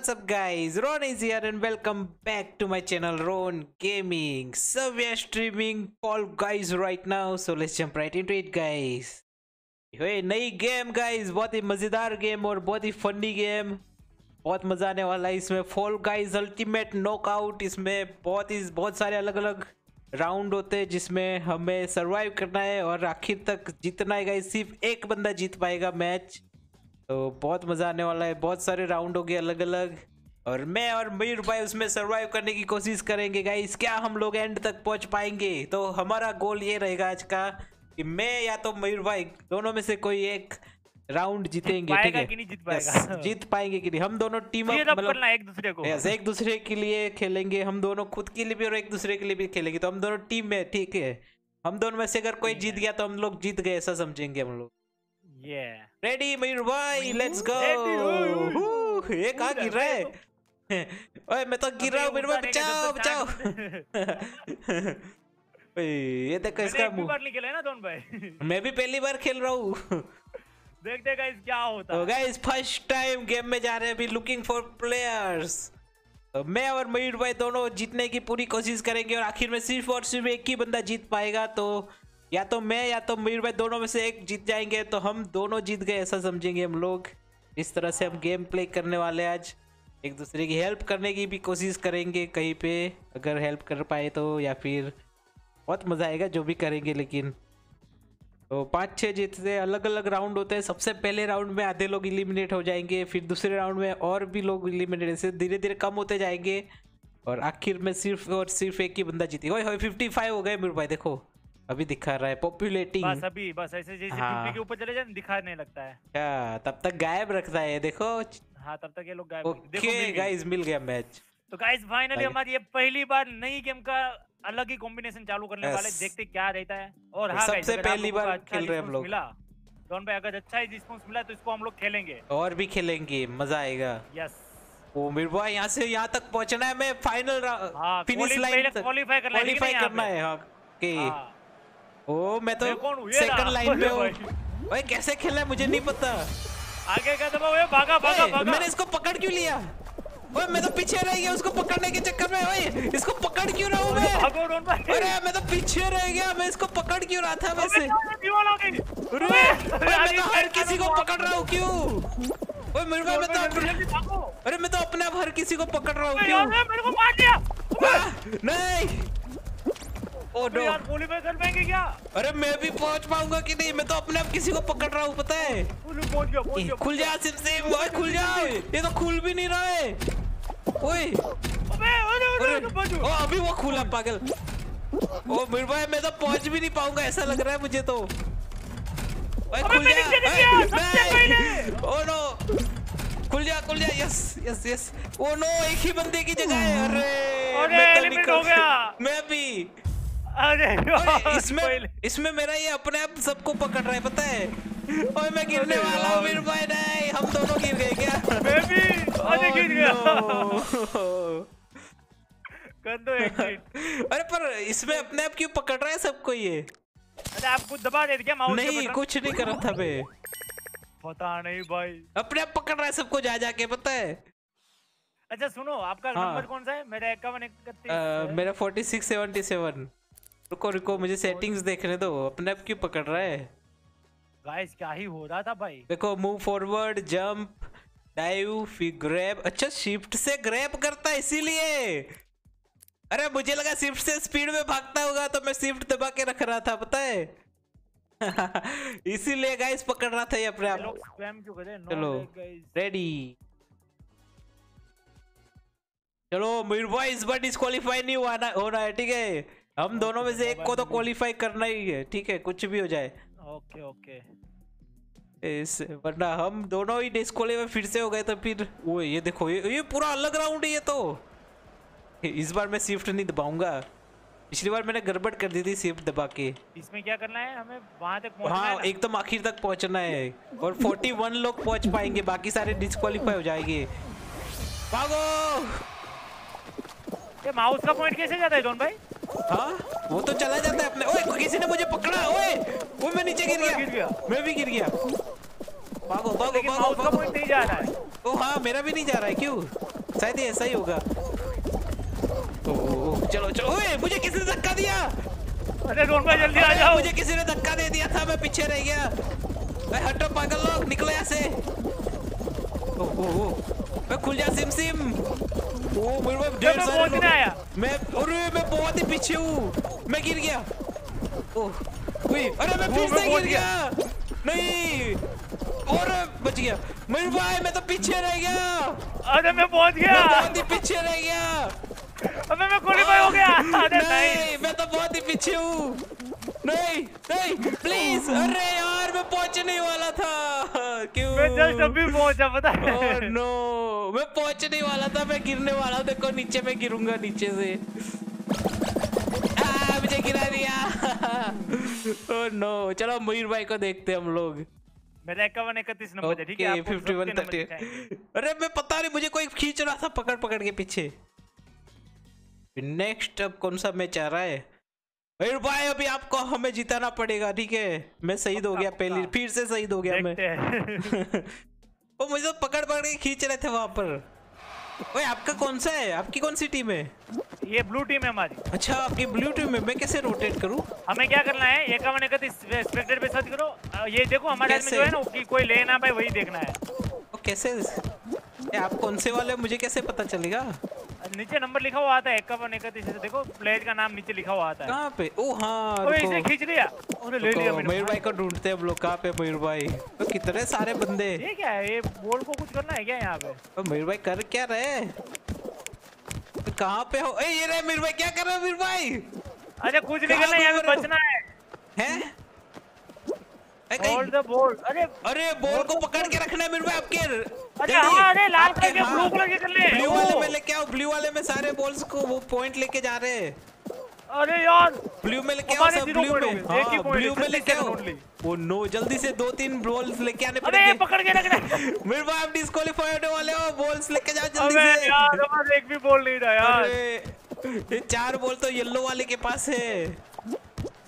what's up, guys? Ron is here and welcome back to my channel, Ron Gaming. So we are streaming Fall, Guys, right now. So, let's jump right into it ये नई game guys बहुत ही मज़ेदार game और बहुत ही funny game बहुत मज़ा आने वाला है इसमें. फॉल गाइस अल्टीमेट नॉकआउट इसमें बहुत ही, बहुत सारे अलग अलग राउंड होते हैं जिसमें हमें सरवाइव करना है और आखिर तक जीतना है गाइस सिर्फ़ एक बंदा जीत पाएगा मैच तो बहुत मज़ा आने वाला है बहुत सारे राउंड हो गए अलग अलग और मैं और मयूर भाई उसमें सरवाइव करने की कोशिश करेंगे गाइस क्या हम लोग एंड तक पहुँच पाएँगे? तो हमारा गोल ये रहेगा आज का कि मैं या तो मयूर भाई दोनों में से कोई एक राउंड जीतेंगे ठीक है? नहीं जीत पाएगा? जीत पाएँगे कि नहीं? हम दोनों टीम अप मतलब एक दूसरे को। यस एक दूसरे के लिए खेलेंगे हम दोनों खुद के लिए भी और एक दूसरे के लिए भी खेलेंगे तो हम दोनों टीम में ठीक है? हम दोनों में से अगर कोई जीत गया तो हम लोग जीत गए ऐसा समझेंगे हम लोग। Yeah. Ready, Mayur bhai, let's go. ये कहाँ गिर रहा है? ओए मैं तो गिर रहा हूँ मेरे को बचाओ बचाओ ये देखो इसका मुँह बार नहीं खेला ना दोनों भाई मैं भी पहली बार खेल रहा हूँ देखते गाइस क्या होता तो गाइस फ़र्स्ट टाइम गेम में जा रहे हैं अभी लुकिंग फॉर प्लेयर्स तो मैं और मयूर भाई दोनों जीतने की पूरी कोशिश करेंगे और आखिर में सिर्फ़ और सिर्फ़ एक ही बंदा जीत पाएगा तो या तो मैं या तो मीर भाई दोनों में से एक जीत जाएँगे तो हम दोनों जीत गए, ऐसा समझेंगे हम लोग। इस तरह से हम गेम प्ले करने वाले आज। एक दूसरे की हेल्प करने की भी कोशिश करेंगे कहीं पे, अगर हेल्प कर पाए तो या फिर बहुत मज़ा आएगा जो भी करेंगे, लेकिन। तो पाँच छः जीतते अलग अलग राउंड होते हैं। सबसे पहले राउंड में आधे लोग इलिमिनेट हो जाएँगे, फिर दूसरे राउंड में और भी लोग इलिमिनेट ऐसे धीरे धीरे कम होते जाएँगे। और आखिर में सिर्फ़ और सिर्फ़ एक ही बंदा जीती फिफ्टी फाइव हो गए मेरे भाई, देखो। अभी दिखा रहा है पॉपुलेटिंग बस अभी बस ऐसे जैसे हाँ। के ऊपर चले जाए दिखाने लगता है। क्या तब तक गायब रखता है देखो। हाँ तब तक ये लोग गायब ओके गाइस मिल गया मैच तो गाइस फाइनली हमारी ये पहली बार नई गेम का अलग ही कॉम्बिनेशन चालू करने वाले देखते क्या रहता है। और हाँ सबसे पहली बार अच्छा खेल रहे हम लोग। मिला डॉन भाई अगर अच्छा ही रिस्पॉन्स मिला तो इसको हम लोग खेलेंगे। और भी खेलेंगे मज़ा आएगा। यस ओ मेरे भाई यहाँ से यहाँ तक पहुँचना है मैं फाइनल फिनिश लाइन क्वालीफाई करना है हाँ ओके ओ मैं तो सेकंड लाइन पे हूँ। भाई। कैसे खेला है? मुझे नहीं पता। आगे का दबाओ ये भागा भागा भागा। मैंने इसको पकड़ क्यों लिया? ओए मैं तो पीछे रह गया उसको पकड़ने के चक्कर में ओए इसको पकड़ क्यों रहा हूँ मैं? भागो रोन भाई। अरे मैं तो पीछे रह गया मैं इसको पकड़ क्यों रहा था वैसे? अरे मैं तो हर किसी को पकड़ रहा हूँ क्यों? ओए मेरे को मैं तो अरे मैं तो अपने आप हर किसी को पकड़ रहा हूँ क्यों? मेरे को मार दिया। नहीं। ओ नो यार गोली में कर पाएँगे क्या? अरे मैं भी पहुँच पाऊँगा कि नहीं? मैं तो अपने आप किसी को पकड़ रहा हूँ पता है? पहुँच गया पहुँच गया खुल जा सिम सिम ओए खुल जा। ये तो खुल भी नहीं रहा है। ओए। अबे अरे ओ अभी वो खुला पागल। ओ मेरे भाई मैं तो पहुँच भी नहीं पाऊँगा ऐसा लग रहा है मुझे तो। ओए खुल जा। ओ नो खुल जा खुल जा yes yes yes oh no एक ही बंदे की जगह है। अरे मैं तो निकल गया। मैं भी। अरे इसमें इसमें मेरा ये अपने आप सबको पकड़ रहा है पता है? ओए मैं गिरने वाला हूँ मेरे भाई नहीं हम दोनों गिर गए क्या? मैं भी अरे गिर गया। कर दो एक अरे पर इसमें अपने आप क्यों पकड़ रहा है सबको ये? अरे आप कुछ दबा दे क्या माउस नहीं कुछ नहीं कर रहा था मैं। पता नहीं भाई। अपने आप पकड़ रहा है सबको जा जाके पता है? अच्छा सुनो आपका हाँ। नंबर कौन सा है? मेरा इक्यावन इकतीस मेरा फोर्टी सिक्स सेवेंटी सेवन रुको रुको मुझे सेटिंग्स देखने दो अपने आप क्यों पकड़ रहा है? गाइस क्या ही हो रहा था भाई? देखो मूव फॉरवर्ड जंप डाइव फिर ग्रैब अच्छा शिफ्ट से ग्रैब करता है इसीलिए। अरे मुझे लगा शिफ्ट से स्पीड में भागता होगा तो मैं शिफ्ट दबा के रख रहा था पता है? इसीलिए गाइस पकड़ रहा था ये अपने आप। चलो रेडी चलो मयूर भाई इस बार डिस्कालीफाई नहीं हुआ ना होना है ठीक है? हम दोनों में से एक को तो क्वालिफाई करना ही है ठीक है कुछ भी हो जाए। Okay okay. इस वरना हम दोनों ही डिस्कालीफाई फिर से हो गए तो फिर वो ये देखो ये, ये पूरा अलग राउंड है ये तो। इस बार मैं शिफ्ट नहीं दबाऊँगा। पिछली बार मैंने गड़बड़ कर दी थी शिफ्ट दबा के। इसमें क्या करना है? हमें वहाँ तक पहुँचना हाँ एकदम आखिर तक पहुँचना है और 41 लोग पहुँच पाएँगे बाकी सारे डिस्कालीफाई हो जाएँगे। भागो! ये माउस का पॉइंट कैसे जाता है जोन भाई? हाँ? वो तो चला जाता है अपने ओए किसी ने मुझे पकड़ा? ओए वो मैं नीचे गिर गया। गिर गया। मैं भी गिर गया। भागो भागो भागो माउस का पॉइंट नहीं जा रहा है। ओ हाँ मेरा भी नहीं जा रहा है क्यों? शायद ये ऐसा ही होगा। ओ, चलो चलो। ओए मुझे किसी ने धक्का दिया! अरे रोन भाई जल्दी आ जाओ। मुझे किसी ने धक्का दे दिया था मैं पीछे रह गया। अरे हटो पागल लोग निकलो यहाँ से। ओ ओ ओ। मैं खुल जा सिम सिम। ओ मेरे ढेर मैं सारे पहुँचने लोग आया। मैं अरे मैं बहुत ही पीछे हूँ। मैं गिर गया। ओह उई, अरे मैं फिर से गिर गया। नहीं और बच गया। मेरे भाई मैं तो पीछे रह गया। अरे मैं पहुँच मैं बहुत ही पीछे रह गया। अबे मैं क्वालीफाई हो गया। अरे नहीं। मैं तो बहुत ही पीछे हूँ। नहीं नहीं प्लीज़ अरे यार मैं पहुँचने वाला था। क्यों? मैं जस्ट अभी पहुँचा पता है। ओह नो मैं पहुँचने वाला था मैं गिरने वाला हूँ। देखो नीचे मैं गिरूँगा नीचे से। आ, मुझे गिरा दिया। ओह नो चलो मयूर भाई को देखते हम लोग। मेरा इक्यावन इकतीस नंबर है ठीक है? फिफ्टी वन थर्टी अरे मैं पता नहीं मुझे कोई खींच रहा था पकड़ पकड़ के पीछे। नेक्स्ट अब कौन सा मैच आ रहा है? अरे भाई अभी आपको हमें जिताना पड़ेगा ठीक है? मैं शहीद हो गया पहली फिर से शहीद हो गया मैं। वो मुझे तो पकड़ पकड़ के खींच रहे थे वहाँ पर। ओए आपका कौन सा है? आपकी कौन सी टीम है? ये ब्लू टीम है हमारी। अच्छा आपकी ब्लू टीम है। मैं कैसे रोटेट करूँ? हमें क्या करना है? इक्यावन इकतीस स्पेक्टेड पे सर्च करो। ये देखो हमारे में जो है ना कि कोई ले ना पाए वही देखना है। वो कैसे? आप कौन से वाले मुझे कैसे पता चलेगा? नीचे नंबर लिखा हुआ आता है इक्यावन इकतीस देखो प्लेयर का नाम नीचे लिखा हुआ आता है। कहाँ पे? ओ हाँ ओए इसे खींच लिया। अरे ले लिया मैंने मयूर भाई को ढूंढते हैं हम लोग कहाँ पे मयूर भाई? तो कितने सारे बंदे। ये क्या है? ये बॉल को कुछ करना है क्या यहाँ पे? तो मयूर भाई कर क्या रहे तो कहाँ पे हो? ए ये रहे मयूर भाई क्या कर रहे हो मयूर भाई? अच्छा कुछ नहीं करना यहाँ पे बचना है। हैं? बॉल अरे अरे बॉल को पकड़ के रखना है भाई आपके अरे हाँ अरे लाल कलर के ब्लू कलर के कर ले। ब्लू वाले में लेके आओ ब्लू वाले में सारे बॉल्स को वो पॉइंट लेके जा रहे हैं। अरे यार। ब्लू में लेके आओ सब ब्लू में। एक ही हाँ ब्लू में लेके आओ। ओ नो जल्दी से दो तीन बॉल्स लेके आने पड़ेंगे। अरे पकड़ के रखना। मेरे भाई आप डिस्क्वालीफाई होने वाले हो बॉल्स लेके जाओ जल्दी अबे से। यार हमारे एक भी बॉल नहीं रहा यार। ये चार बॉल तो येलो वाले के पास है।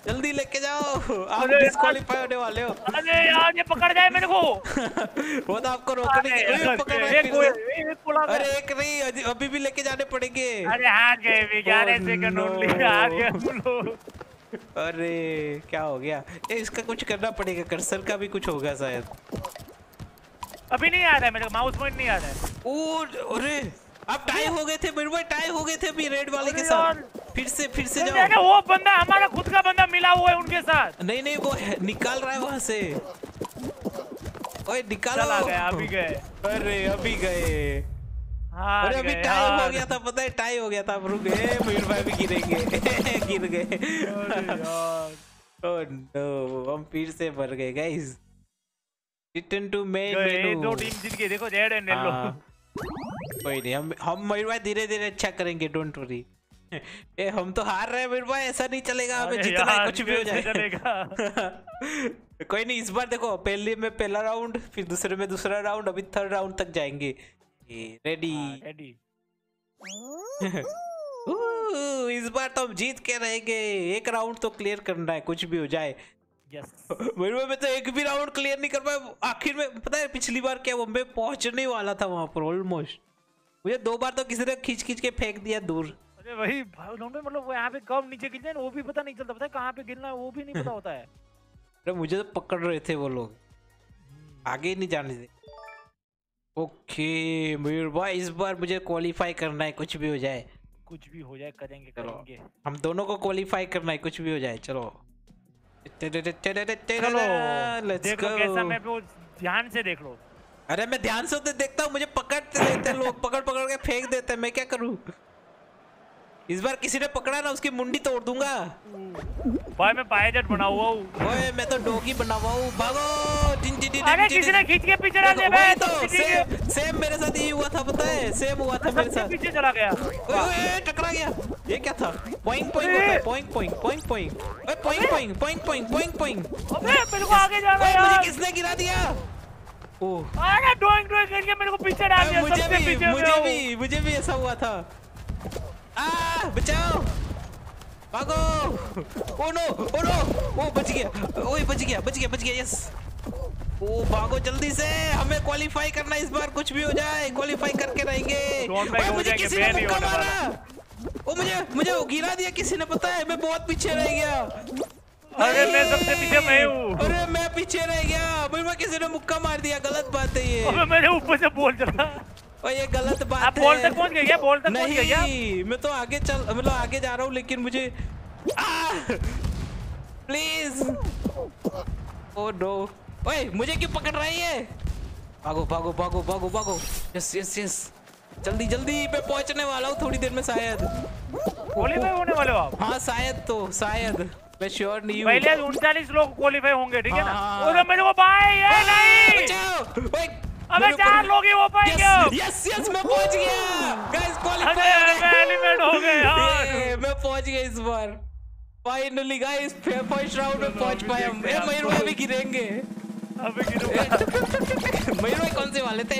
जल्दी लेके जाओ। आप डिस्क्वालीफाई होने वाले हो। अरे यार ये पकड़ जाए मेरे को। वो तो आपको रोकने के पकड़ रहा है आ। अरे एक नहीं अभी- भी लेके जाने पड़ेंगे। अरे हार गए भी ग्यारह Oh, सेकंड no. ओनली हार गए अरे क्या हो गया? ए, इसका कुछ करना पड़ेगा कर्सर का भी कुछ होगा शायद। अभी नहीं आ रहा है मेरे को माउस पॉइंट नहीं आ रहा है। ओ अरे आप टाई हो गए थे मेरे भाई टाई हो गए थे अभी रेड वाले के साथ। फिर से फिर से जाओ। वो बंदा हमारा खुद का बंदा मिला हुआ है उनके साथ। नहीं नहीं वो निकाल रहा है वहाँ से। ओए निकालो। चला गया अभी गए। अरे अभी गए। हार अरे अभी टाई हो गया था पता है टाई हो गया था रुक गए। मयूर भाई भी गिरेंगे। गिर गए। ओह नो हम फिर से मर गए guys return to main menu दो टीम जीत गई देखो रेड एंड येलो हाँ। कोई नहीं हम हम मयूर भाई धीरे धीरे अच्छा करेंगे डोंट वरी ए हम तो हार रहे हैं मयूर भाई ऐसा नहीं चलेगा हमें जितना है कुछ भी हो कैसे जाए। कोई नहीं इस बार देखो पहले में पहला राउंड फिर दूसरे में दूसरा राउंड अभी थर्ड राउंड तक जाएँगे। रेडी रेडी इस बार तो हम जीत के रहेंगे। एक राउंड तो क्लियर करना है कुछ भी हो जाए। यस मेरे में तो एक भी राउंड क्लियर नहीं कर पाया। आखिर में पता है पिछली बार क्या हुआ मैं पहुँचने वाला था वहाँ पर ऑलमोस्ट मुझे दो बार तो किसी ने खींच खींच के फेंक दिया दूर। अरे वही मतलब यहाँ पे कब नीचे गिर जाए वो भी पता नहीं चलता पता है कहाँ पे गिरना है वो भी नहीं पता होता है। अरे मुझे तो पकड़ रहे थे वो लोग। आगे ही नहीं जाने दे। ओके मयूर भाई इस बार मुझे क्वालिफाई करना है कुछ भी हो जाए। कुछ भी हो जाए करेंगे चलो। करेंगे। हम दोनों को क्वालिफाई करना है कुछ भी हो जाए चलो। चलो। लेट्स लो कैसा मैं ध्यान से देख लो। अरे मैं ध्यान से तो देखता हूँ मुझे पकड़ते रहते हैं लोग पकड़ पकड़ के फेंक देते हैं मैं क्या करूँ? इस बार किसी ने पकड़ा ना उसकी मुंडी तोड़ दूँगा। भाई मैं पायलट बना हुआ हूँ। ओए मैं तो डोगी बना हुआ हूँ भागो टिन टिन टिन अरे किसी ने खींच के पीछे डाल दिया भाई तो तो सेम सेम मेरे साथ यही हुआ था पता है? सेम हुआ था मेरे साथ। पीछे चला गया। ओए टकरा गया। ये क्या था? पोइंग पोइंग होता है पोइंग पोइंग पोइंग पोइंग ओए पोइंग पोइंग पोइंग पोइंग पोइंग पोइंग अबे मेरे को आगे जाना है मुझे किसने गिरा दिया? अरे करके मेरे को पीछे डाल दिया मुझे सबसे भी पीछे मुझे। भी मुझे भी ऐसा हुआ था। आ बचाओ। भागो। Oh no oh no. ओ बच गया। ओए बच गया बच गया बच गया यस ओ भागो जल्दी से। हमें क्वालीफाई करना इस बार कुछ भी हो जाए। क्वालीफाई करके रहेंगे। मुझे किसी ने मुक्का मारा। ओ मुझे मुझे गिरा दिया किसी ने पता है मैं बहुत पीछे रह गया। अरे मैं सबसे पीछे मैं हूँ। अरे मैं पीछे रह गया। मुझे में किसी ने मुक्का मार दिया। गलत बात है ये। अबे मैंने ऊपर से बॉल चला और ये गलत बात आप है। बॉल तक पहुँच गए क्या? बॉल तक पहुँच गए क्या? नहीं मैं तो आगे चल मतलब आगे जा रहा हूँ लेकिन मुझे प्लीज़ ओ नो ओए मुझे क्यों पकड़ रही है? भागो भागो भागो भागो भागो। यस यस यस जल्दी जल्दी मैं पहुँचने वाला हूँ थोड़ी देर में शायद। होने वाले हो आप? हाँ शायद तो शायद। मैं श्योर नहीं हूँ। पहले उनचालीस लोग क्वालीफाई होंगे ठीक है ना? हाँ। अरे मेरे को भाई ये नहीं। अबे चार लोग ही हो पाएँगे। यस यस मैं पहुँच गया। गाइस क्वालीफाई मैं एलिमेंट हो गए यार। मैं पहुँच गया इस बार। फाइनली गाइस फ़र्स्ट राउंड में पहुँच पाए हम ए मयूर भाई भी गिरेंगे। अबे गिरूँगा। मयूर भाई कौन से वाले थे?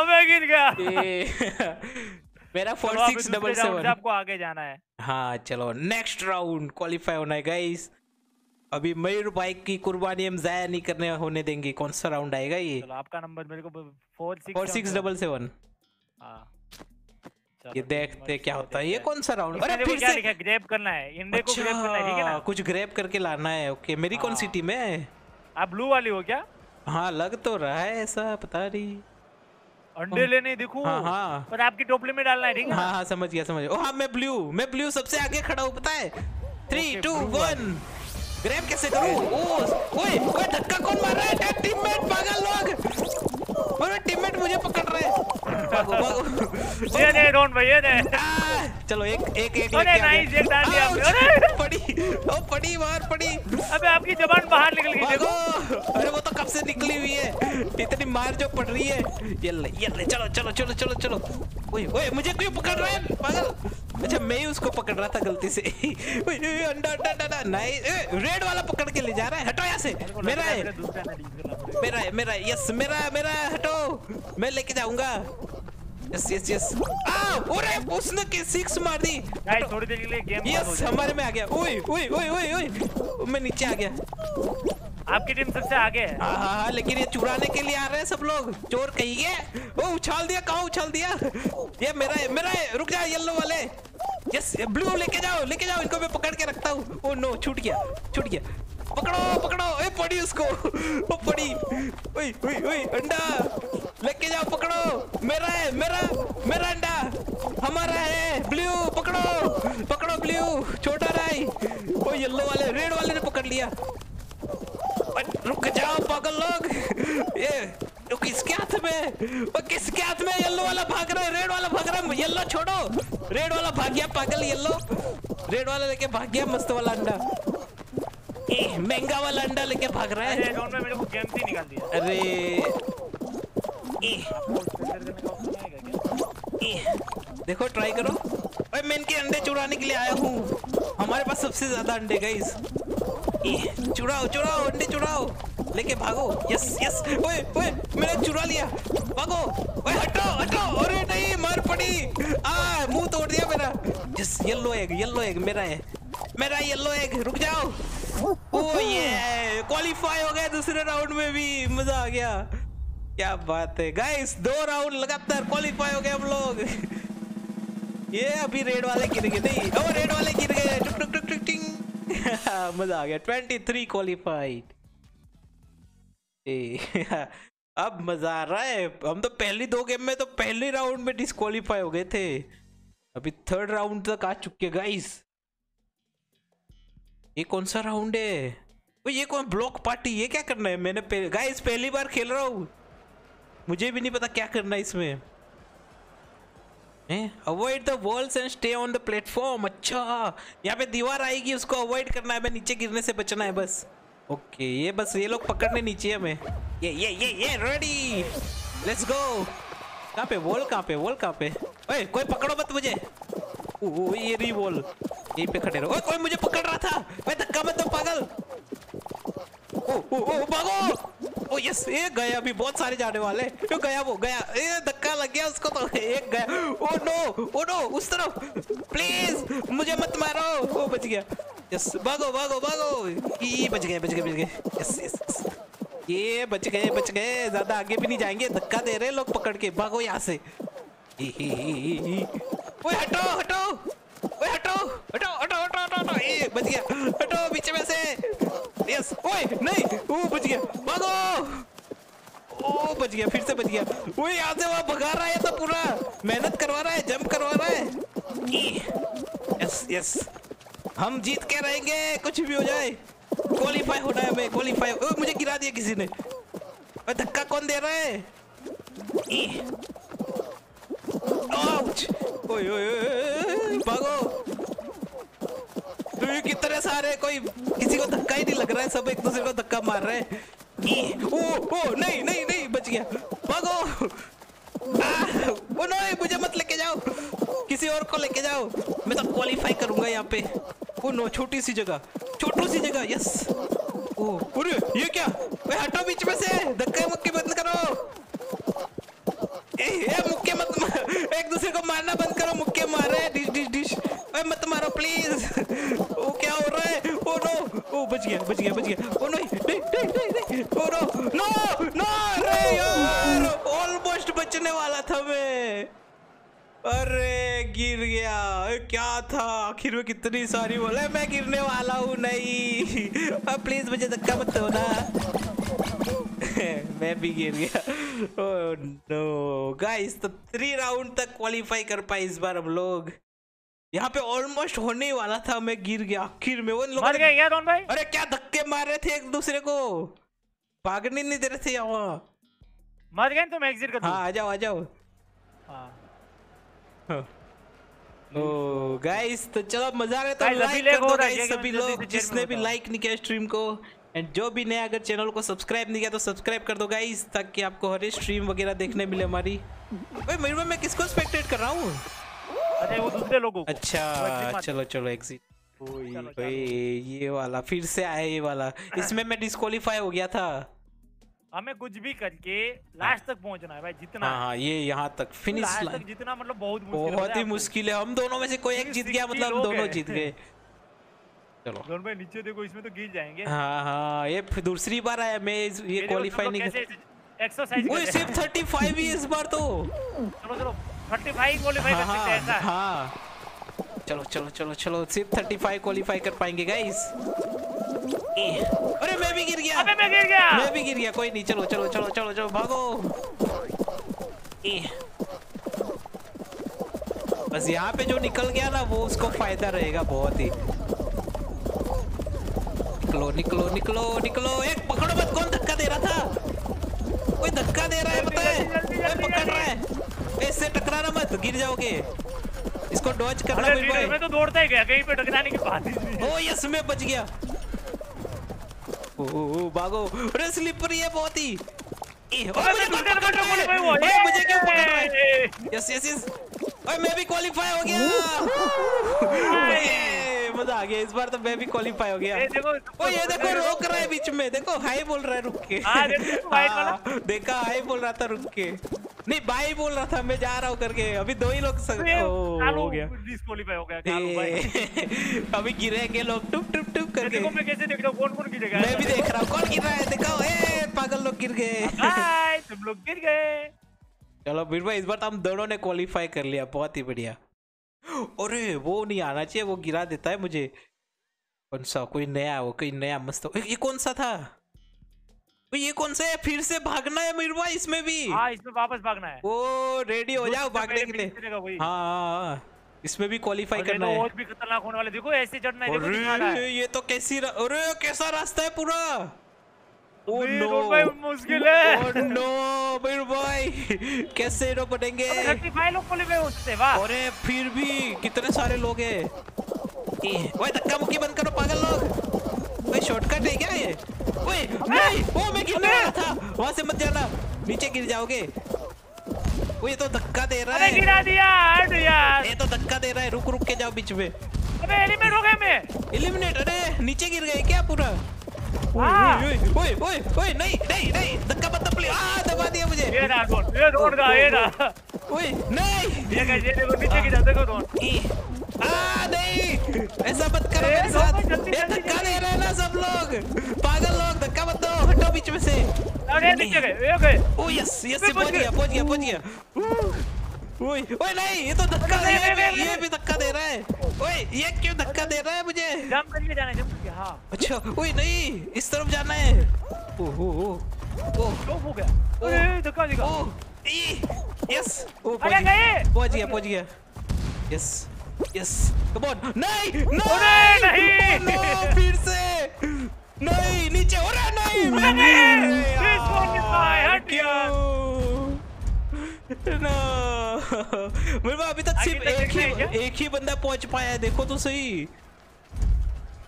अबे गिर गया। मेरा फोर सिक्स डबल सेवन। आपको आगे जाना है। हाँ चलो नेक्स्ट राउंड क्वालिफाई होना है गाइस अभी मयूर भाई की कुर्बानी हम जाया नहीं करने होने देंगे। कौन सा राउंड आएगा ये? चलो आपका नंबर मेरे को four six four six double seven हाँ। ये देखते क्या होता है। ये कौन सा राउंड अरे फिर से है ग्रैब करना है। इंडे को ग्रैब करना है ठीक है अच्छा ना कुछ ग्रैब करके लाना है। ओके मेरी कौन सी हाँ। टीम है? आप ब्लू वाली हो क्या? हाँ लग तो रहा है ऐसा पता नहीं। अंडे लेने दिखू हाँ हाँ। पर आपकी टोपली में डालना है ठीक है? हाँ हाँ समझ गया समझ गया। ओ हाँ मैं ब्लू मैं ब्लू सबसे आगे खड़ा हूँ पता है? थ्री टू वन ग्रैब कैसे करूँ? ओ ओए ओए धक्का कौन मार रहा है? टीममेट पागल लोग। मेरे टीममेट मुझे पकड़ रहे हैं। ये दे रोन भाई ये दे। चलो एक एक एक अरे आ एक डाल दिया आपने, अरे! पड़ी ओ पड़ी मार पड़ी। अबे आपकी जबान बाहर निकल गई देखो। अरे वो तो कब से निकली हुई है? इतनी मार जो पड़ रही है। ये ले ये ले चलो चलो चलो चलो चलो। ओए ओए मुझे क्यों पकड़ रहा है? पागल। अच्छा मैं ही उसको पकड़ रहा था गलती से। अंडा अंडा, अंडा नहीं रेड वाला पकड़ के ले जा रहा है हटो यहाँ से। मेरा है मेरा मेरा है मेरा है, यस मेरा मेरा हटो। मैं लेके जाऊँगा। Yes yes yes. आ अरे उसने के सिक्स मार दी। गाइस थोड़ी देर के लिए गेम यस हमारे में आ गया। ओए ओए ओए ओए ओए। मैं नीचे आ गया। आपकी टीम सबसे आगे है। हाँ हाँ हाँ लेकिन ये चुराने के लिए आ रहे हैं सब लोग। चोर कहीं गए? ओ उछाल दिया कहाँ उछाल दिया? ये मेरा है मेरा है। रुक जा येलो वाले। यस ब्लू लेके जाओ लेके जाओ। इनको मैं पकड़ के रखता हूँ। ओ नो छूट गया छूट गया। पकड़ो पकड़ो। ए, पड़ी उसको। ओ, पड़ी। ओए ओए ओए, अंडा। लेके जाओ, पकड़ो। मेरा है, मेरा मेरा अंडा। हमारा है, ब्लू, पकड़ो। पकड़ो, ब्लू। छोटा राई ओ येलो वाले रेड वाले ने पकड़ लिया। रुक जाओ, पागल लोग। ये वो किसके हाथ में? वो किसके हाथ में येलो वाला भाग रहा है? रेड वाला भाग रहा है? येलो छोड़ो। रेड वाला भाग गया, पागल येलो रेड वाला लेके भाग गया, मस्त वाला अंडा। ए, महँगा वाला अंडा लेके भाग रहा है। रोन मेरे को गेम से निकाल दिया। अरे। ए, ए, देखो ट्राई करो। ओए मैं इनके अंडे चुराने के लिए आया हूँ। हमारे पास सबसे ज़्यादा अंडे गाइस चुराओ चुराओ अंडे चुराओ। लेके भागो। यस यस ओए ओए मैंने चुरा लिया। भागो। ओए हटो हटो। अरे नहीं मार पड़ी। आ मुँह तोड़ दिया मेरा। Yes yellow egg yellow egg मेरा है। मेरा येलो एग रुक जाओ। ये क्वालीफाई हो गया दूसरे राउंड में भी, मज़ा आ गया। क्या बात है। गाइस दो राउंड लगातार क्वालीफाई हो गए हम लोग। ये अभी रेड वाले गिर गए। नहीं, ओ रेड वाले गिर गए। टुक टुक टुक टुक, टिंग। मज़ा आ गया। 23 क्वालिफाइड ए, अब मज़ा आ रहा है। हम तो पहली दो गेम में तो पहले राउंड में डिस्क्वालीफाई हो गए थे। अभी थर्ड राउंड तक आ चुके गाइस ये कौन सा राउंड है? ओ ये कौन ब्लॉक पार्टी ये क्या करना है? मैंने पे, गाइस पहली बार खेल रहा हूँ। मुझे भी नहीं पता क्या करना है इसमें। Avoid the walls and stay on the platform अच्छा। यहाँ पे दीवार आएगी उसको अवॉइड करना है। हमें नीचे गिरने से बचना है बस। ओके ये बस ये लोग पकड़ने नीचे हमें। ये ये ये ये रेडी लेट्स गो कहाँ पे? वॉल कहाँ पे? वॉल कहाँ पे? ओए कोई पकड़ो मत मुझे। ओ, ये वॉल यहीं पे खड़े रहो। कोई मुझे पकड़ रहा था। मैं धक्का मत दो पागल। ओ ओ भागो। ओ, यस, ये गया अभी बहुत सारे जाने वाले। क्यों गया वो, गया। ये धक्का लग गया उसको तो। एक गया। ओ, नो ओ, नो, उस तरफ़। प्लीज़ मुझे मत मारो। ओ, बच गया। यस, भागो भागो भागो। ई, बच गए बच गए बच गए। यस यस ये बच गए बच गए। ज़्यादा आगे भी नहीं जाएँगे। धक्का दे रहे लोग पकड़ के। भागो यहाँ से। ओए, हटो ओए नहीं, वो बच गया। भागो। ओ, बच गया, फिर से बच गया। वो यहाँ से वहाँ भगा रहा है तो पूरा। मेहनत करवा रहा है, जंप करवा रहा है। यस यस हम जीत के रहेंगे, कुछ भी हो जाए। क्वालीफाई होना है हमें क्वालीफाई ओ, मुझे गिरा दिया किसी ने। और धक्का कौन दे रहा है? ओए ओए, भागो। तो कितने सारे कोई किसी को धक्का ही नहीं लग रहा है सब एक दूसरे को धक्का मार रहे हैं। ओ ओ नहीं नहीं नहीं बच गया। भागो। ओ नहीं मुझे मत लेके जाओ। किसी और को लेके जाओ। मैं तो क्वालीफाई करूँगा यहाँ पे। ओ नो छोटी सी जगह। छोटी सी जगह यस ओ अरे ये क्या? ओए हटो बीच में से। धक्के मुक्के बंद करो। ए, ए मुक्के मत एक दूसरे को मारना बंद करो। मुक्के मार रहे डिश डिश डिश। मत मारो प्लीज़ ओ क्या हो रहा है ओ नो ओ बच गया बच गया बच गया ओ नहीं नहीं नहीं नहीं, ओ नो नो नो अरे यार ऑलमोस्ट बचने वाला था मैं। अरे गिर गया। क्या था? आखिर में कितनी सारी बोले मैं गिरने वाला हूँ नहीं। अब प्लीज़ मुझे धक्का मत दो ना। मैं भी गिर गया। ओह नो गाइस तो थ्री राउंड तक क्वालिफाई कर पाए इस बार हम लोग। यहाँ पे ऑलमोस्ट होने ही वाला था मैं गिर गया आखिर में। वो लोग मर गए क्या रोहन भाई? अरे क्या धक्के मार रहे थे एक दूसरे को? भागने नहीं दे रहे थे यहाँ। मर गए तो मैं एग्जिट कर हाँ आ जाओ आ जाओ। हाँ। ओ गाइस तो चलो मज़ा आ रहा है तो लाइक कर दो हो है, गाइस सभी लोग जिसने भी लाइक नहीं किया स्ट्रीम को एंड जो भी नया अगर चैनल को सब्सक्राइब नहीं किया तो सब्सक्राइब कर दो गाइस ताकि आपको हर स्ट्रीम वगैरह देखने मिले हमारी। ओए मेरे में मैं किसको स्पेक्टेट कर रहा हूँ? अरे वो दूसरे लोगों को। अच्छा चलो चलो एग्जिट ये वाला फिर से आया ये वाला। इसमें मैं डिस्क्वालीफाई हो गया था। हमें कुछ भी करके लास्ट तक पहुँचना है भाई जितना। हाँ हाँ ये यहाँ तक फिनिश लास्ट तक जितना मतलब बहुत मुश्किल हो बहुत ही मुश्किल है। हम दोनों में से कोई एक जीत गया मतलब दोनों जीत गए। चलो। रोहन भाई नीचे देखो इसमें तो गिर जाएँगे। हाँ हाँ ये दूसरी बार आया मैं ये क्वालिफाई नहीं कर एक्सरसाइज सिर्फ़ थर्टी फाइव ही इस बार तो। चलो चलो। 35 क्वालीफाई हाँ कर सकते हैं चलो चलो चलो चलो सिर्फ़ थर्टी फाइव क्वालिफाई कर पाएँगे गाइस अरे मैं भी गिर गया। अबे मैं गिर गया। मैं भी गिर गया कोई नहीं चलो चलो चलो चलो चलो भागो। बस यहाँ पे जो निकल गया ना वो उसको फ़ायदा रहेगा बहुत ही। निकलो निकलो निकलो निकलो। एक पकड़ो मत कौन धक्का दे रहा था? कोई धक्का दे रहा है पता है? पकड़ रहा है। इससे टकराना मत गिर जाओगे। इसको डॉज करना मैं तो दौड़ता ही गया कहीं पे टकराने की बात ही नहीं ओ यस मैं बच गया। ओ, भागो। अरे स्लिपरी है बहुत ही। ए, मुझे मैं कौन दूसरे पकड़ रहा है? ओए, मुझे क्यों पकड़ रहा है? Yes yes yes. ओए मैं भी क्वालीफाई हो गया। मज़ा आ गया। इस बार तो मैं भी क्वालीफाई हो गया। देखो ओ ये देखो रोक रहा है बीच में। देखो हाई बोल रहा है रुक के। हाँ। हाँ, देखा हाई बोल रहा था रुक के। नहीं भाई बोल रहा था मैं जा रहा हूँ करके। अभी दो ही लोग सक... ओ, हो गया। डिस्क्वालीफाई हो गया अभी गिरेंगे लोग? टुप टुप टुप करके। देखो मैं कैसे देख रहा हूँ कौन कौन गिरेगा? मैं भी देख रहा हूँ कौन गिर रहा है? देखो ए पागल लोग गिर गए। हाय तुम लोग गिर गए। चलो बीर भाई इस बार तो हम दोनों ने क्वालिफाई कर लिया बहुत ही बढ़िया। अरे वो नहीं आना चाहिए वो गिरा देता है मुझे। कौन सा कोई नया वो कोई नया मस्त ये कौन सा था? ओ, ये कौन सा है? फिर से भागना है मीर भाई इसमें भी? हाँ इसमें वापस भागना है। ओ रेडी हो जाओ भागने के लिए। वही। हाँ हाँ हाँ इसमें भी क्वालिफाई करना तो है। और भी खतरनाक होने वाले। देखो ऐसे चढ़ना है देखो है। ये तो कैसी अरे कैसा रास्ता है पूरा? ओ नो भाई मुश्किल है। ओ नो मीर भाई कैसे हीरो बनेंगे? 35 लोग क्वालीफाई हो सकते वाह। अरे फिर भी कितने सारे लोग हैं? ओए धक्का मुक्की बंद करो पागल लोग। ओए शॉर्टकट है क्या ये? ओए नहीं ओ मैं गिरने वाला था। वहाँ से मत जाना। नीचे गिर जाओगे। ओ ये तो धक्का दे रहा है। अरे गिरा दिया हट यार। ये तो धक्का दे रहा है। रुक रुक के जाओ बीच में। अबे एलिमिनेट हो गया मैं। एलिमिनेट अरे नीचे गिर गए क्या पूरा? ओए हाँ। ओए ओए ओए ओए नहीं नहीं नहीं धक्का मत दो प्लीज़ आ दबा दिया मुझे। ये रहा रोड ये रोड का ये रहा। ओए नहीं। ये गाइस ये देखो नीचे गिरा देखो रोड। आ नहीं। ऐसा मत करो मेरे साथ। ये धक्का दे रहे ना सब लोग। पागल लोग धक्का मत दो। हटो बीच में से। अरे नीचे गए गए। ओ यस यस पहुँच गया पहुँच गया पहुँच गया। ओए ओए नहीं ये तो धक्का दे अरे, भी ये भी धक्का दे रहा है। ओए ये क्यों धक्का दे रहा है मुझे? जंप करके जाना है जंप करके हाँ। अच्छा ओए नहीं इस तरफ़ जाना है। ओ हो हो ओ हो गया। अरे धक्का देगा। ओ यस। ओ पहुँच गया पहुँच गया पहुँच गया। यस। यस कम ऑन नहीं नहीं अरे, नहीं! फिर से. नहीं नीचे. हो रहा नहीं। मैंने दिस वन इज़ माय हट यार, नो मेरे पास अभी तक सिर्फ़ एक है एक ही बंदा पहुँच पाया है। देखो तो सही।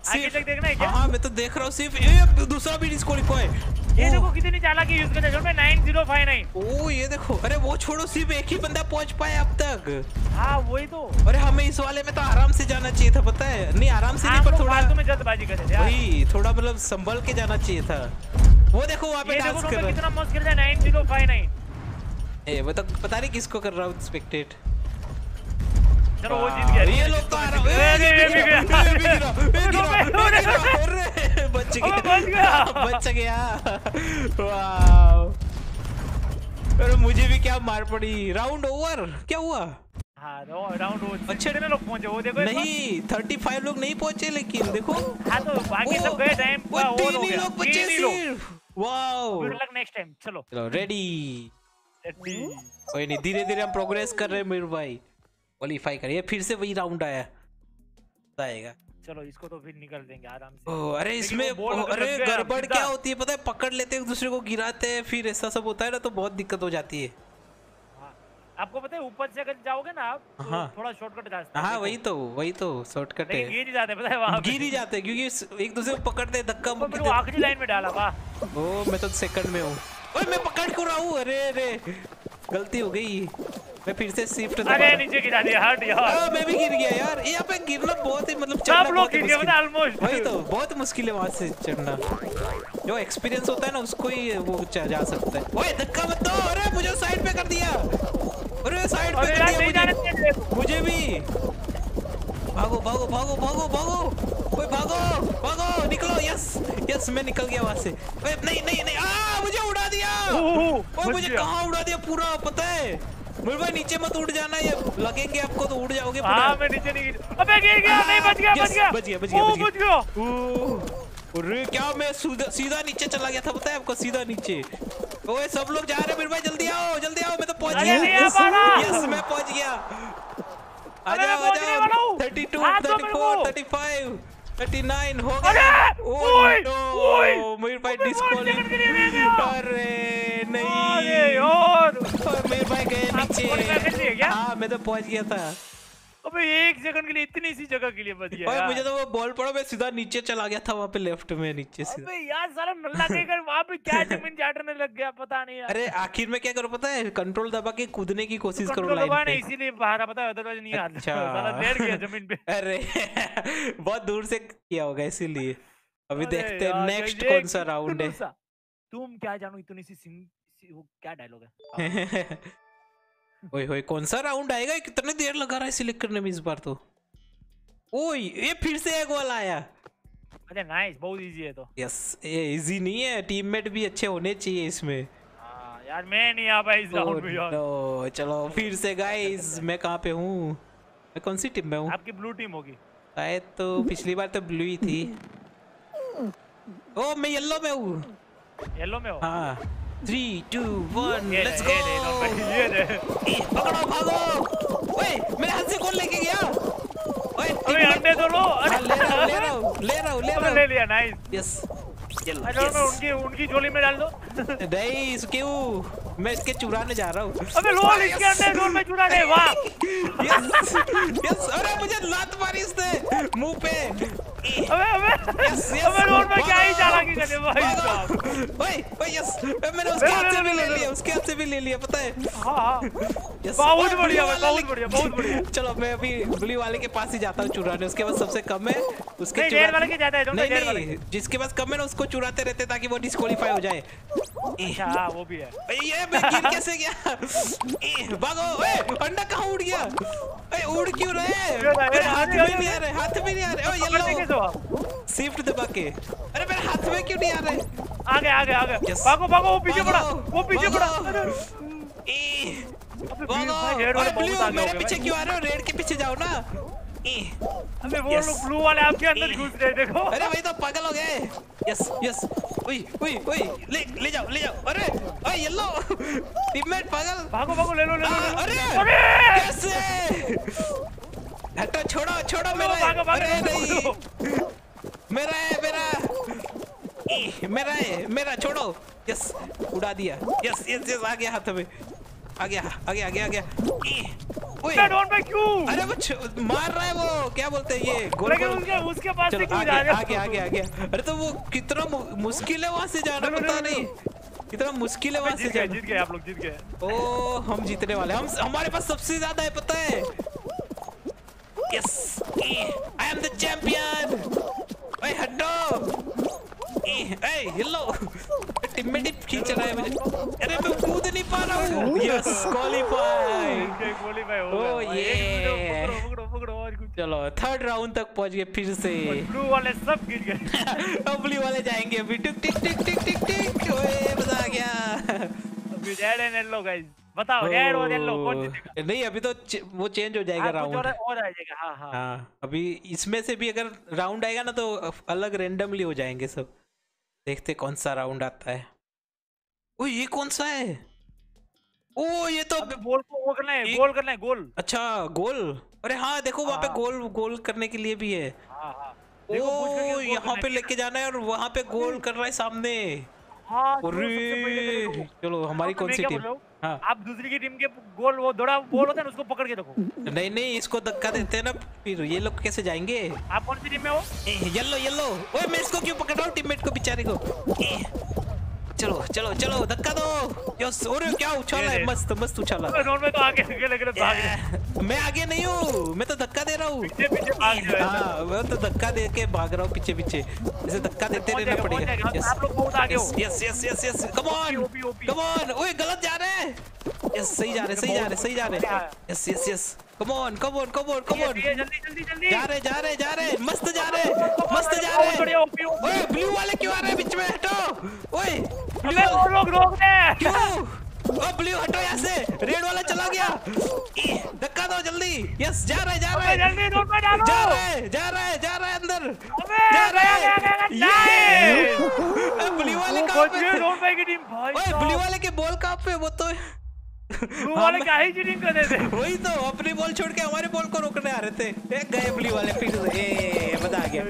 सिर्फ- देखना है क्या? हाँ मैं तो देख रहा हूँ सिर्फ़ ये दूसरा भी डिस्क्वालीफाई ये है देखो कितनी चालाकी यूज़ करते हैं में 9059 ओ ये देखो अरे वो छोड़ो सिर्फ़ एक ही बंदा पहुँच पाया अब तक। हाँ वही तो। अरे हमें इस वाले में तो आराम से जाना चाहिए था पता है? नहीं आराम से नहीं पर थोड़ा फालतू में जल्दबाजी कर वही थोड़ा मतलब संभल के जाना चाहिए था। वो देखो वहाँ पे डांस कर रहा कितना मस्त खेलता है 9059 है ए, वो तो पता नहीं किसको कर रहा हूँ स्पेक्टेट चलो वो जीत गया ये लोग तो आ रहा ये है ये भी गया। ये भी गिरा, ये गिरा, अरे, बच गया बच गया। बच गया वाओ अरे मुझे भी क्या मार पड़ी राउंड ओवर क्या हुआ हाँ अच्छे- अच्छे कितने लोग पहुँचे वो देखो नहीं थर्टी फाइव लोग नहीं पहुँचे लेकिन देखो हाँ तो बाकी सब गए टाइम तीन ही लोग बचे तीन ही लोग सिर्फ़ wow good luck next time चलो चलो रेडी रेडी कोई नहीं धीरे धीरे हम प्रोग्रेस कर रहे हैं मेरे भाई क्वालीफाई करिए फिर से वही राउंड आया। आएगा चलो इसको तो फिर निकल देंगे आराम से। ओ, अरे इसमें अरे गड़बड़ क्या होती है पता है? पकड़ लेते हैं एक दूसरे को गिराते हैं फिर ऐसा सब होता है ना तो बहुत दिक्कत हो जाती है। हाँ। आपको पता है ऊपर से अगर जाओगे ना आप तो हाँ। थोड़ा शॉर्टकट रास्ता है, वही तो वही तो शॉर्टकट है। गिर ही जाते हैं, पता है वहाँ गिर ही जाते हैं क्योंकि एक दूसरे को पकड़ते हैं धक्का तो मुक्की वो आखिरी लाइन में डाला वाह। ओ मैं तो सेकंड में हूँ। ओए मैं पकड़ क्यों रहा हूँ? अरे अरे। गलती हो गई। मैं फिर से शिफ्ट अरे नीचे गिरा दिया हट यार। हाँ, मैं भी गिर गया यार। यहाँ पे गिरना बहुत ही मतलब सब चढ़ना लोग गिर गए ऑलमोस्ट वही तो बहुत मुश्किल है वहाँ से चढ़ना। जो एक्सपीरियंस होता है ना उसको ही वो जा सकता है। ओए धक्का मत दो! अरे मुझे साइड पे कर दिया। अरे साइड पे कर दिया मुझे भी। भागो भागो भागो भागो भागो। ओए भागो भागो निकलो। यस यस मैं निकल गया वहाँ से। ओए नहीं नहीं नहीं। आ मुझे उड़ा दिया। ओए मुझे। कहाँ उड़ा दिया पूरा पता है? मेरे भाई नीचे मत उड़ जाना ये लगेंगे आपको तो उड़ जाओगे हाँ मैं नीचे नहीं गिर अबे गिर गया। नहीं बच गया बच गया। बच गया, बच गया, ओह, बच गया। अरे क्या मैं सीधा नीचे चला गया था पता है आपको? सीधा नीचे। ओए सब लोग जा रहे हैं मेरे भाई जल्दी आओ जल्दी आओ मैं तो पहुँच गया। यस मैं पहुँच गया। आ जाओ आ जाओ। 32 हाथ दो मेरे 34 35 39 हो गया। ओए, ओए, मेरे भाई डिस्क्वालीफाई अरे गया। अरे नहीं। यार और? मेरे भाई गए नीचे? हाँ मैं तो पहुँच गया था। अबे एक सेकंड के लिए इतनी सी जगह के लिए बच गया यार। मुझे तो वो बॉल पड़ा मैं सीधा नीचे चला गया था वहाँ पे लेफ़्ट में नीचे सीधा। अबे यार साला नल्ला कहकर वहाँ पे क्या ज़मीन चाटने लग गया पता नहीं यार। अरे आखिर में क्या करो पता है? कंट्रोल दबा के कूदने की कोशिश करो कंट्रोल दबा लाइन पे। इसीलिए बाहर पता है अदरवाइज़ नहीं आता। अच्छा। साला लेट गया ज़मीन पे। अरे बहुत दूर से किया होगा इसीलिए। अभी देखते हैं नेक्स्ट कौन सा राउंड है। तुम क्या जानो इतनी सी सी- वो क्या डायलॉग है। ओए होए कौन सा राउंड आएगा? कितने देर लगा रहा है सिलेक्ट करने में इस बार तो? ओए ये फिर से एक वाला आया। अरे नाइस बहुत इजी है तो। यस ये इजी नहीं है टीममेट भी अच्छे होने चाहिए इसमें। हाँ, यार मैं नहीं आ पाई इस Oh, राउंड में यार। no, चलो फिर से गाइस मैं कहाँ पे हूँ? मैं कौन सी टीम में हूँ? आपकी ब्लू टीम होगी। शायद तो पिछली बार तो ब्लू ही थी। ओ मैं येलो में हूँ। येलो में हो? हाँ। Three two one let's go ये ले। पकड़ो भागो! ओए मेरे हाथ से कौन लेके गया? ओए अबे अंडे तो लो हाँ, ले रहा हूँ ले रहा हूँ ले रहा हूँ ले रहा ले लिया नाइस यस येलो अरे मैं उनकी उनकी झोली में डाल दो। नहीं मैं इसके चुराने जा रहा हूँ। अबे लो इसके अंडे झोल में चुरा दे वाह। यस यस अरे मुझे लात मारी इसने मुँह पे। अबे अबे. अबे रोड में क्या ही चालाकी भाई साहब ओए ओए यस मैंने उसके हाथ से भी ले, लिया उसके हाथ से भी ले लिया पता है हाँ हाँ बहुत बढ़िया बहुत बढ़िया, बहुत बढ़िया। चलो मैं अभी ब्लू वाले के पास ही जाता हूँ चुराने उसके पास सबसे कम है उसके डेढ़ वाले के ज़्यादा है, नहीं नहीं जिसके पास कम है ना उसको चुराते रहते ताकि वो डिस्क्वालीफाई हो जाए अच्छा वो भी है ये मैं गिर कैसे गया भागो ओए अंडा कहाँ उड़ गया ए, उड़ क्यों रहे हाथ में नहीं आ रहे हाथ में नहीं आ रहे हो आप। शिफ्ट दबा के। अरे मेरे हाथ में क्यों नहीं आ रहे? आगे आगे आगे। Yes. भागो भागो वो पीछे पड़ा वो पीछे पड़ा। अरे, ई, अबे भाई रेड वाले बहुत आगे मेरे पीछे क्यों आ रहे हो? रेड के पीछे जाओ ना। अबे वो लोग ब्लू वाले आपके अंदर घुस रहे देखो। अरे भाई तो पागल हो गए। यस यस ओए ओए ओए। ले ले जाओ ले जाओ। अरे ओए येलो। टीममेट पागल। भागो भागो ले लो ले लो आ। अरे। अरे कैसे हटो छोड़ो छोड़ो मेरा भागो, भागो, अरे नहीं। मेरा है मेरा। ई, मेरा है मेरा छोड़ो। यस उड़ा दिया। यस यस यस आ गया हाथ में। आ गया आ गया आ गया आ गया। ओए। मैं डोन पे क्यों? अरे वो मार रहा है वो। क्या बोलते हैं ये? गोल लेकिन गोल उसके उसके पास से क्यों जा रहे हो? आगे आ गया अरे तो वो कितना मुश्किल है वहाँ से जाना पता नहीं। कितना मुश्किल है वहाँ से जाना। जीत गए आप लोग जीत गए। ओ हम जीतने वाले हम हमारे पास सबसे ज़्यादा है पता है। Yes I am the champion ओए हटो ए येलो टीममेट ही खींच रहा है मुझे अरे मैं कूद नहीं पा रहा हूँ। Yes qualify. पकड़ो पकड़ो और कुछ। चलो थर्ड राउंड तक पहुँच गए फिर से। ब्लू वाले सब गिर गए। अबली वाले जाएँगे अभी। टिक टिक टिक टिक टिक टिक। ओए मज़ा आ गया। अभी रेड एंड येलो गाइस बताओ रेड और येलो कौन जीतेगा? नहीं अभी तो वो चेंज हो जाएगा हाँ, राउंड और और आ जाएगा हाँ हाँ। हाँ अभी इसमें से भी अगर राउंड आएगा ना तो अलग रेंडमली हो जाएँगे सब। देखते कौन सा राउंड आता है। ओ ये कौन सा है? ओ ये तो अबे गोल को वो करना है गोल करना है गोल अच्छा गोल अरे हाँ देखो वहाँ पे हाँ। गोल गोल करने के लिए भी है। हाँ हाँ। देखो, पूछ करके ओ यहाँ पे लेके जाना है और वहाँ पे गोल कर रहा है सामने। हाँ पहले अरे चलो हमारी तो कौन सी टीम बोल हूँ? आप दूसरी की टीम के गोल वो दौड़ा बोल होता है ना उसको पकड़ के रखो नहीं नहीं इसको धक्का देते हैं ना फिर ये लोग कैसे जाएँगे? आप कौन सी टीम में हो? येल्लो येलो येलो ओए मैं इसको क्यों पकड़ रहा हूँ टीममेट को बेचारे को? चलो चलो चलो धक्का दो। यस अरे क्या उछाला है? मस्त मस्त उछाला। रोड में तो आगे अकेले भाग रहे मैं आगे नहीं हूँ मैं तो धक्का दे रहा हूँ। पीछे पीछे भाग रहे हैं। हाँ मैं तो धक्का दे के भाग रहा हूँ पीछे पीछे। इसे धक्का देते रहना पड़ेगा। जाएगा। आप लोग बहुत आगे हो। Yes yes yes yes come on. Come on ओए गलत जा रहे हैं। यस सही जा रहे सही जा रहे सही जा रहे। Yes yes yes come on come on come on come on जल्दी जल्दी जल्दी जा रहे जा रहे जा रहे। मस्त जा रहे मस्त जा रहे। ओए ब्लू वाले क्यों आ रहे बीच में? हटो। ओए अबे वो लोग रोक रहे क्यों? ओ ब्लू हटो यहाँ से। रेड वाला चला गया। धक्का दो जल्दी। यस जा रहे जा रहे। जल्दी रोड में डालो। जा रहे जा रहे जा रहे अंदर। जा गया ये। ब्लू वाले कहाँ पे रहे रोड पे की टीम भाई ओए। ब्लू वाले के बॉल कहाँ पे वो तो ब्लू वाले क्या ही चीटिंग कर रहे थे? वही तो अपनी बॉल छोड़ के हमारे बॉल को रोकने आ रहे थे। ए, गए ब्लू वाले फिर ए मज़ा आ गया।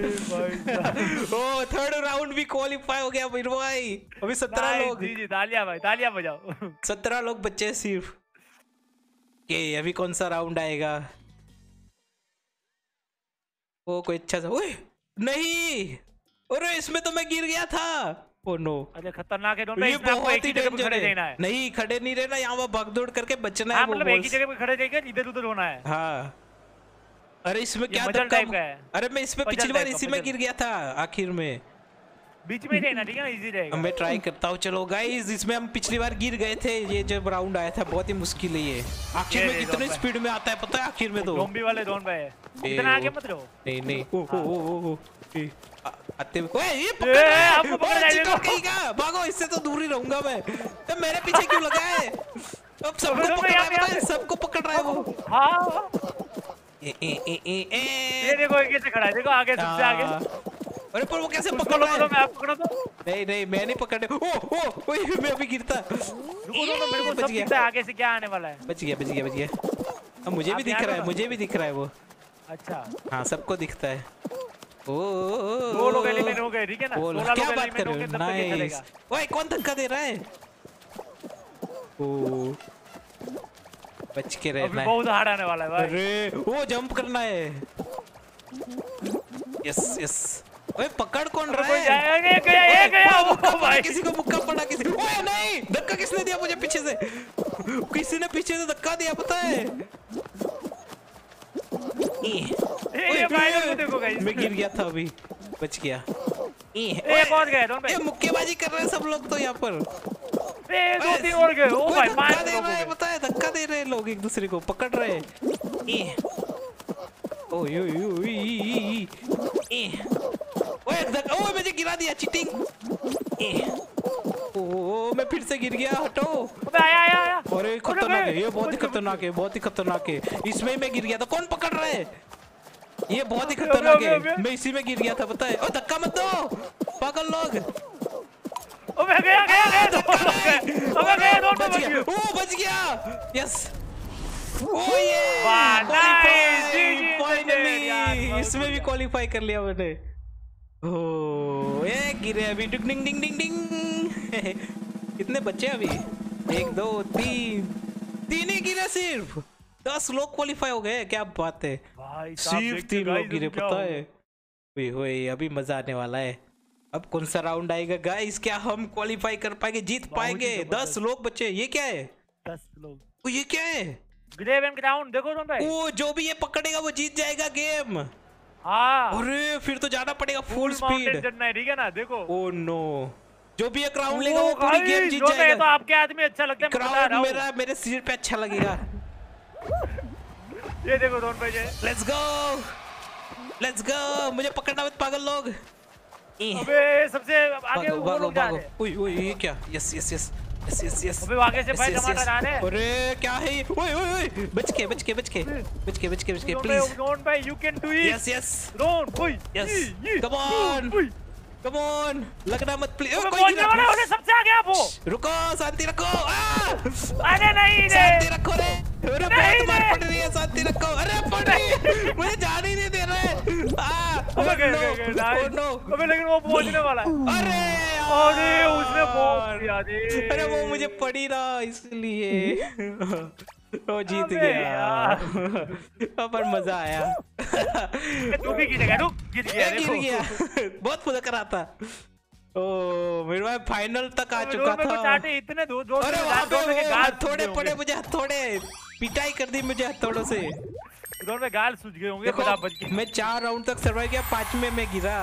ओ थर्ड राउंड भी क्वालिफाई हो गया फिर भाई। अभी सत्रह Nice, लोग। जी जी तालियाँ भाई तालियाँ बजाओ। सत्रह लोग बच्चे हैं सिर्फ़। के अभी कौन सा राउंड आएगा? ओ कोई अच्छा सा ओए नहीं! अरे इसमें तो मैं गिर गया था। ओ नो अरे खतरनाक है ये बहुत ही ही जगह पे डेंजर खड़े है। रहना है। नहीं खड़े नहीं रहना यहाँ पर भागदौड़ करके बचना है हाँ मतलब एक ही जगह पे खड़े रहकर इधर उधर होना है। हाँ। अरे इसमें क्या धक्का है। अरे मैं इसमें पिछली बार इसी में गिर गया था आखिर में। बीच में रहना ठीक है ना? इजी रहेगा। मैं ट्राई करता हूँ चलो गाइस इसमें हम पिछली बार गिर गए थे ये जब राउंड आया था बहुत ही मुश्किल है ये। आखिर में कितने स्पीड में आता है पता है? आखिर में तो। वाले इतना आगे मत रहो। नहीं नहीं। ओ ओ ओ। ओए ये पकड़ आपको पकड़ जाएगा। भागो इससे तो दूर ही रहूँगा मैं। तो मेरे पीछे क्यों लगा है? अब सबको पकड़ रहा है सबको पकड़ रहा है वो। हाँ। ए ए ए ए ये देखो ये कैसे खड़ा है देखो आगे सबसे आगे। हाँ। अरे पर वो कैसे पकड़ रहा है? मैं पकड़ो तो। नहीं नहीं मैं नहीं पकड़ने ओ ओ ओए मैं अभी गिरता। रुको रुको मेरे को सब। दिखता है आगे से क्या आने वाला है? बच गया बच गया बच गया। अब मुझे भी दिख रहा है मुझे भी दिख रहा है वो। अच्छा। हाँ सबको दिखता है। दो लोग एलिमिनेट हो गए ठीक है ना? सोलह लोग एलिमिनेट हो? तब तक ये चलेगा। ओए कौन धक्का दे रहा है? ओ बच के रहना है। बहुत हार्ड आने वाला है भाई। अरे वो जंप करना है। यस यस ओए पकड़ कौन रहा है? जाएगा गया ये गया वो भाई। किसी को मुक्का पड़ा किसी ओए नहीं! धक्का किसने दिया मुझे पीछे से? किसी ने पीछे से धक्का दिया पता है? मैं गिर गया था अभी। बच गया। ये पहुँच गए ये मुक्केबाजी कर रहे हैं सब लोग तो यहाँ पर। ये दो तीन और गए। ओ भाई धक्का दे रहा है है धक्का दे रहे हैं लोग एक दूसरे को पकड़ रहे हैं। ओ यू। यू ई। ओए मुझे गिरा दिया चीटिंग ए, ओ मैं फिर से गिर गया हटो। अबे आया आया आया। अरे खतरनाक है ये बहुत ही खतरनाक है बहुत ही खतरनाक है। इसमें मैं गिर गया था कौन पकड़ रहा है? ये बहुत ही खतरनाक है। मैं इसी में गिर गया था पता है? ओ धक्का मत दो! पागल लोग! अबे गया गया गया दोनों लोग गए। अबे गया दोनों बच गया। ओ बच गया! यस ओ ये वाह, nice, जी, जी, फाइनली इसमें भी। क्वालिफाई कर लिया मैंने। ओ ये गिरे अभी। डिंग डिंग डिंग डिंग डिंग कितने बच्चे अभी? एक दो तीन। तीन ही गिरे सिर्फ़। दस लोग क्वालिफाई हो गए क्या बात है? सिर्फ़ तीन लोग गिरे पता है ओए ओए अभी मज़ा आने वाला है। अब कौन सा राउंड आएगा? गाइस क्या हम क्वालिफाई कर पाएँगे? जीत पाएँगे? दस लोग बच्चे ये क्या है? दस लोग। ये क्या है? ग्राउंड देखो भाई। ओ जो भी ये पकड़ेगा वो जीत जाएगा गेम हाँ। अरे फिर तो जाना पड़ेगा फुल स्पीड है ठीक है ना? देखो। ओ नो जो भी ये क्राउन लेगा वो पूरी गेम जीत जो तो तो जाएगा। आपके आदमी अच्छा लगता है क्राउन मेरा मेरे सिर पे अच्छा लगेगा। ये देखो दोनों भाई ये लेट्स गो लेट्स गो मुझे पकड़ना मत पागल लोग। अबे सबसे आगे भागो वो लोग जा रहे हैं। ओए ओए ये क्या? Yes yes yes yes yes yes अबे आगे से भाई टमाटर आ रहे हैं। अरे क्या है ओए ओए ओए बच के बच के बच के बच के बच के बच के प्लीज़ डोंट भाई you can do it yes yes don't ओए Yes. Come on. Come on लगना मत प्लीज़ कोई गिरा। वाला है? सबसे आगे आप वो रुको शांति रखो! अरे नहीं। शांति रखो रे। अरे नहीं बहुत मार पड़ रही है शांति रखो अरे पड़ रही मुझे जाने ही नहीं दे रहे आ अबे गए गए गए oh अबे लेकिन वो पहुँचने वाला है अरे अरे उसने। दिया अरे वो मुझे पड़ी ना इसलिए वो जीत गया पर मज़ा आया तू भी गिर गया गिर गया बहुत मज़ा करा था ओ मेरे भाई फाइनल तक आ चुका तो था इतने दूर दूर अरे वो गाल पड़े मुझे हथौड़े पिटाई कर दी मुझे हथौड़ों से। में गाल सूझ गए होंगे मैं चार राउंड तक सर्वाइव किया पाँच में गिरा।